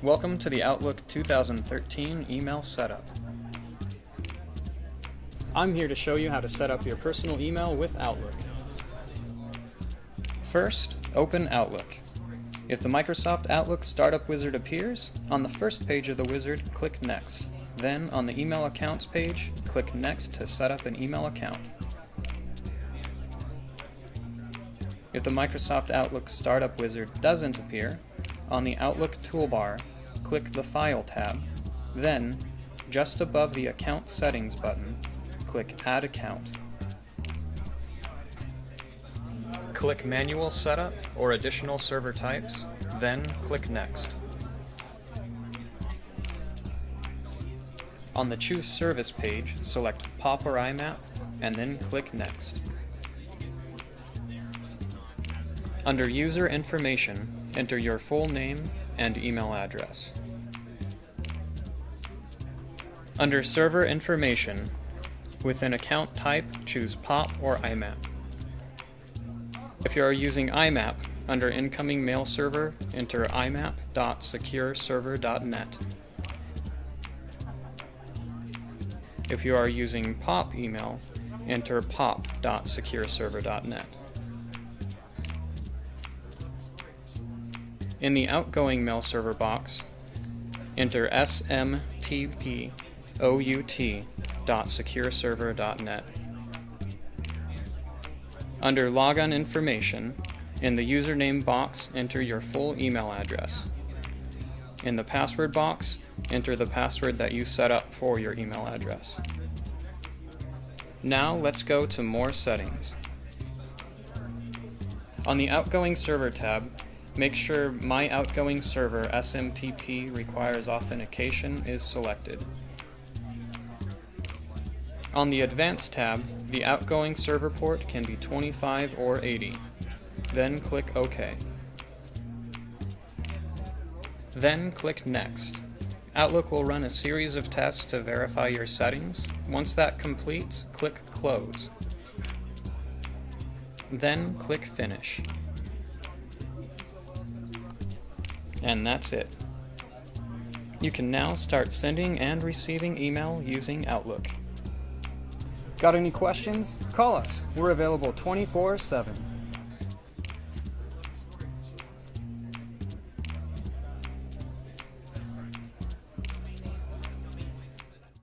Welcome to the Outlook 2013 email setup. I'm here to show you how to set up your personal email with Outlook. First, open Outlook. If the Microsoft Outlook Startup Wizard appears, on the first page of the wizard, click Next. Then, on the Email Accounts page, click Next to set up an email account. If the Microsoft Outlook Startup Wizard doesn't appear, on the Outlook toolbar, click the File tab. Then, just above the Account Settings button, click Add Account. Click Manual Setup or Additional Server Types, then click Next. On the Choose Service page, select POP or IMAP, and then click Next. Under User Information, enter your full name and email address. Under Server Information, within Account Type, choose POP or IMAP. If you are using IMAP, under Incoming Mail Server, enter imap.secureserver.net. If you are using POP email, enter pop.secureserver.net. In the outgoing mail server box, enter smtpout.secureserver.net. Under Logon Information, in the username box, enter your full email address. In the password box, enter the password that you set up for your email address. Now let's go to More Settings. On the Outgoing Server tab, Make sure My Outgoing Server SMTP requires authentication is selected. On the Advanced tab, the outgoing server port can be 25 or 80. Then click OK. Then click Next. Outlook will run a series of tests to verify your settings. Once that completes, click Close. Then click Finish. And that's it. You can now start sending and receiving email using Outlook. Got any questions? Call us. We're available 24 7.